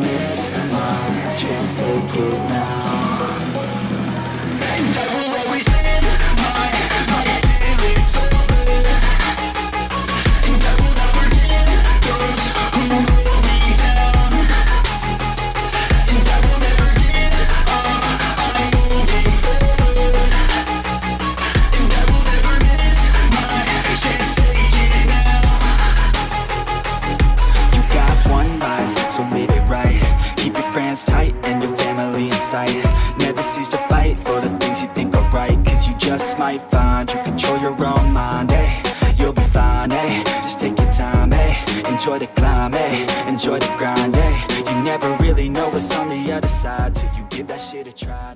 miss my chance, take it now so live it right. Keep your friends tight and your family in sight. Never cease to fight for the things you think are right Cause you just might find you control your own mind, eh? You'll be fine, eh? Just take your time, eh? Enjoy the climb, eh? Enjoy the grind, eh? You never really know what's on the other side Till you give that shit a try